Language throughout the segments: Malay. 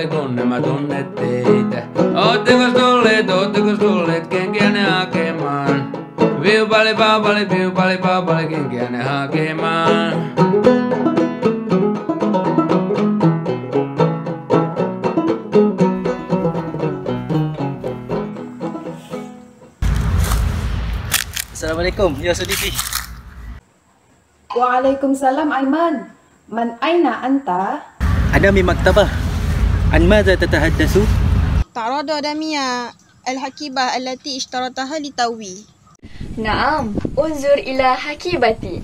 pali paapali, kunne mä tunne teitä. Ootteko tulleet, ootteko tulleet kenkiä ne hakemaan? Piu pali paapali, piu pali paapali, kenkiä ne hakemaan. Assalamualaikum ya Sudiki. Waalaikumsalam Aiman. Man aina anta? Ada mi maktabah. An madza tatahaddatsu? تعرض دمية الحكيبة التي اشترطها لتوي نعم انظر إلى حكيبتي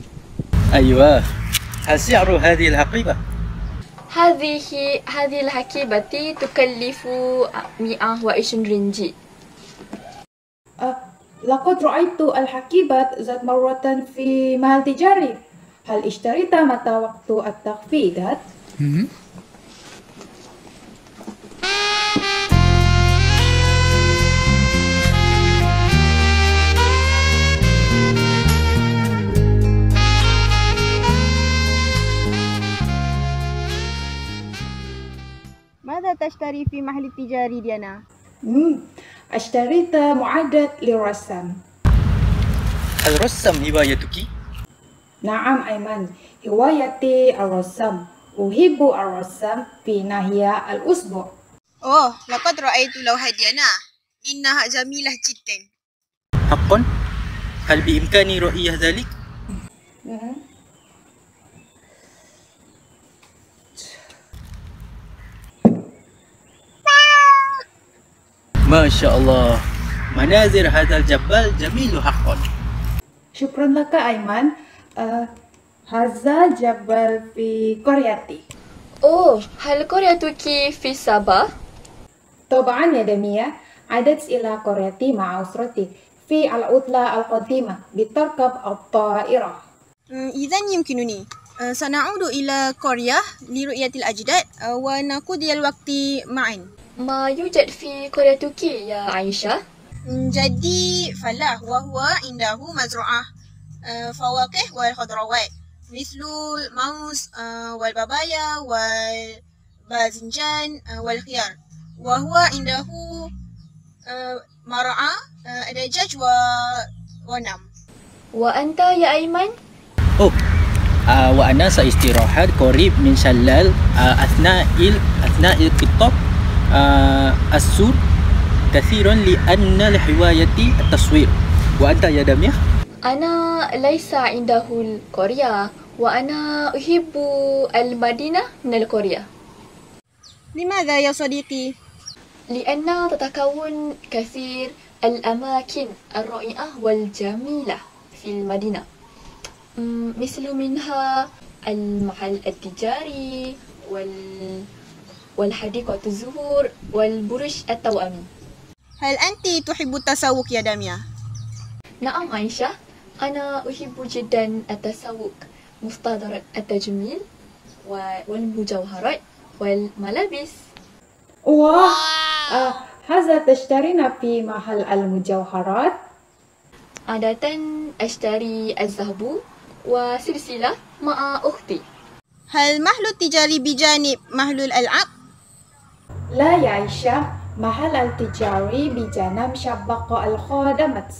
أيوه. هل سعر هذه الحقيبة؟ هذه هذه الحكيبة تكلف 120 رنجي آه، لقد رأيت الحكيبات ذات مرة في محل تجاري. هل اشتريت متى وقت التخفيضات؟ تشتري في محل تجاري ديانا؟ مم. اشتريت معدة للرسم. هل رسم هوايتك؟ نعم أيمن هوايتي الرسم أحب الرسم في نهاية الأسبوع أوه لقد رأيت لوحة ديانا إنها جميلة جدا حقا؟ هل بإمكاني رؤية ذلك؟ مم. ما شاء الله. مناظر هذا الجبل جميل حقا. شكرا لك أيمن آه، هذا جبل في قريتي أوه هل قريتك في sabah طبعا يا دمية عدت إلى قريتي مع أسرتي في العطلة القديمة بتركب الطائرة إذا يمكنني أه، سنعود إلى كوريا لرؤية الأجداد أه، ونقضي الوقت معا Ma, you fi Korea Tuki ya Aisyah? Hmm, jadi, falah wahwa indahu mazru'ah eh, uh, fawakih wal khadrawat. Mislu maus eh, wal babaya wal bazinjan eh, wal khiyar. Wahwa indahu uh, mara'a uh, wa wanam. Wa anta ya Aiman? Oh, uh, wa ana sa istirahat korib min syallal uh, ah, athna'il il athna il kitab ال- أثناء الخطاب آه السور كثيرا لأن لهوايتي التصوير وأنت يا دمية؟ أنا ليس عنده القرية وأنا أحب المدينة من القرية لماذا يا صديقي؟ لأن تتكون كثير الأماكن الرائعة والجميلة في المدينة مم، مثل منها المحل التجاري وال والحديقة الزهور والبرج التوأمي هل أنت تحب التسوق يا دامية؟ نعم عائشة أنا أحب جدا التسوق مستحضرات التجميل و- والمجوهرات والملابس واه آه، هذا تشترين في محل المجوهرات عادة أشتري الذهب وسلسلة مع أختي هل محل التجاري بجانب محل الألعاب؟ لا يا عائشة محل التجاري بجانب شبكة الخدمات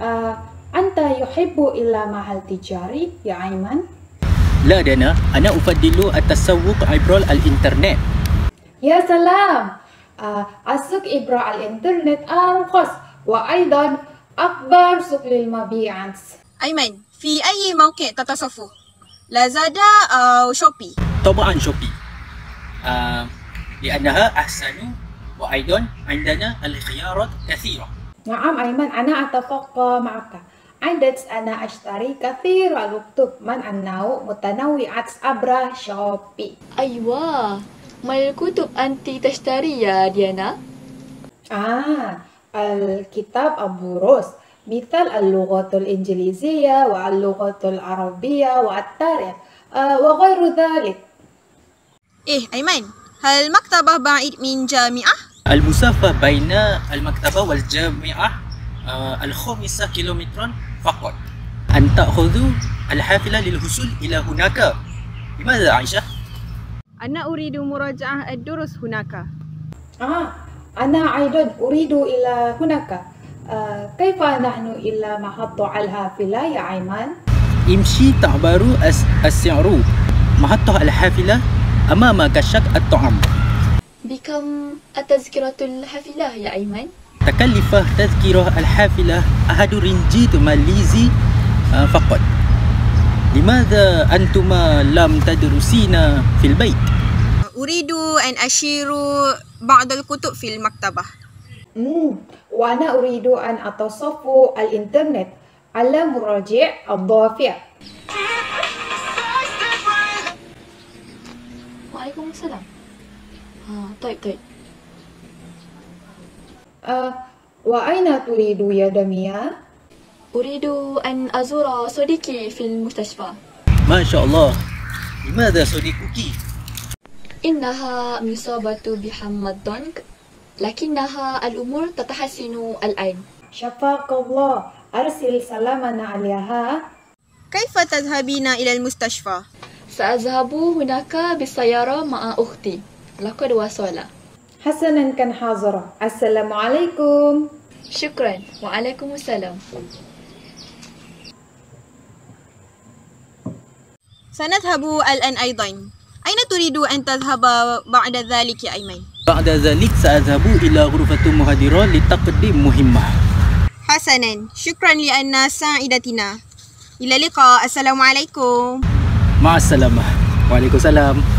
آه، أنت يحب إلى محل تجاري يا أيمن؟ لا دانا أنا أفضل التسوق عبر الإنترنت يا سلام آه، السوق عبر الإنترنت أرخص وأيضا أكبر سوق للمبيعات أيمن في أي موقع تتصفح؟ لازادا أو شوبي؟ طبعا شوبي آه لأنها أحسن وأيضا عندنا الخيارات كثيرة نعم أيمن أنا أتفق معك عدت أنا أشتري كثير الكتب من أنه متنوعات عبر شوبي أيوة ما الكتب أنت تشتري يا ديانا؟ آه الكتاب أبو روس مثل اللغة الإنجليزية واللغة العربية والتاريخ آه وغير ذلك إيه أيمن هل المكتبة بعيد من جامعة؟ المسافة بين المكتبة والجامعة آه الخامسة كيلومترا فقط أن تأخذوا الحافلة للوصول إلى هناك لماذا عائشة؟ أنا أريد مراجعة الدروس هناك آه أنا أيضا أريد إلى هناك آه كيف نحن إلى محطة الحافلة يا أيمن؟ إمشي تعبر الس- السعر محطة الحافلة أمام كشك الطعام بكم التذكرة الحافلة يا أيمن؟ تكلفة تذكرة الحافلة أحد رنجيت ماليزي آه، فقط لماذا أنتما لم تدرسين في البيت؟ أريد أن أشير بعض الكتب في المكتبة مم. وأنا أريد أن أتصف الإنترنت على مراجع الضافع وعليكم السلام آه طيب طيب آه وأين تريد يا دمية؟ أريد أن أزور صديقي في المستشفى ما شاء الله لماذا صديقك؟ إنها مصابة بحمى الضنك لكنها الأمور تتحسن الآن شفاك الله أرسل سلامنا عليها كيف تذهبين إلى المستشفى؟ سأذهب هناك بالسيارة مع أختي. لقد وصل. حسنا كان حاضرة السلام عليكم. شكرا. وعليكم السلام. سنذهب الآن أيضا. أين تريد أن تذهب بعد ذلك يا أيمن؟ بعد ذلك سأذهب إلى غرفة المحاضرة لتقديم مهمة. حسنا. شكرا لأن ساعدتنا. إلى اللقاء. السلام عليكم. Masalamah Waalaikumsalam.